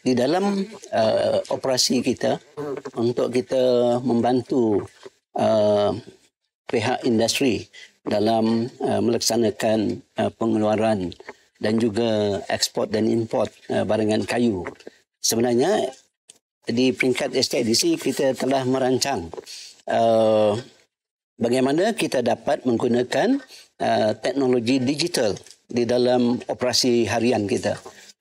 di dalam uh, operasi kita untuk kita membantu uh, pihak industri dalam uh, melaksanakan uh, pengeluaran dan juga ekspor dan import uh, barangan kayu. Sebenarnya di peringkat STDC kita telah merancang uh, bagaimana kita dapat menggunakan uh, teknologi digital di dalam operasi harian kita.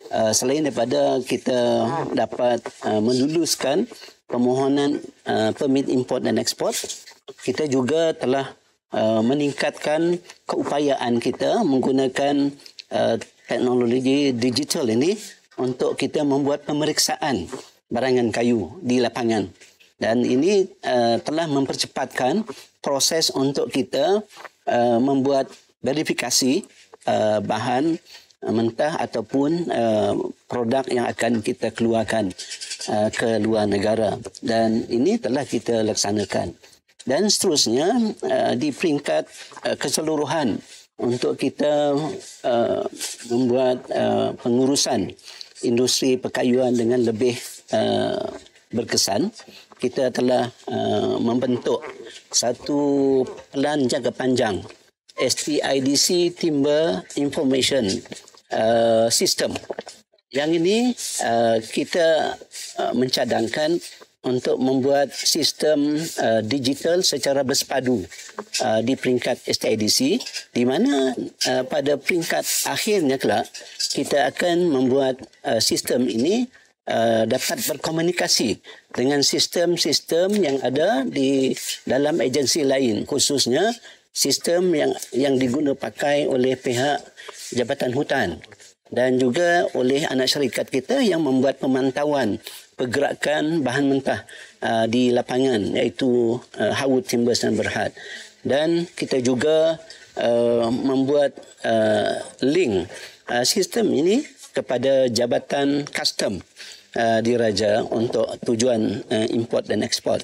Uh, selain daripada kita dapat uh, meluluskan permohonan uh, permit import dan ekspor, kita juga telah uh, meningkatkan keupayaan kita menggunakan uh, teknologi digital ini untuk kita membuat pemeriksaan barangan kayu di lapangan. Dan ini uh, telah mempercepatkan proses untuk kita uh, membuat verifikasi uh, bahan mentah ataupun uh, produk yang akan kita keluarkan uh, ke luar negara. Dan ini telah kita laksanakan. Dan seterusnya uh, di peringkat uh, keseluruhan untuk kita uh, membuat uh, pengurusan industri perkayuan dengan lebih uh, berkesan kita telah uh, membentuk satu pelan jangka panjang STIDC Timber Information uh, sistem. Yang ini uh, kita uh, mencadangkan untuk membuat sistem uh, digital secara bersepadu uh, di peringkat STIDC di mana uh, pada peringkat akhirnya kelak kita akan membuat uh, sistem ini uh, dapat berkomunikasi dengan sistem-sistem yang ada di dalam agensi lain khususnya sistem yang yang digunakan pakai oleh pihak Jabatan Hutan dan juga oleh anak syarikat kita yang membuat pemantauan pergerakan bahan mentah uh, di lapangan iaitu uh, Hawut Timbers dan Berhad dan kita juga uh, membuat uh, link uh, sistem ini kepada Jabatan Custom uh, di Raja untuk tujuan uh, import dan ekspor.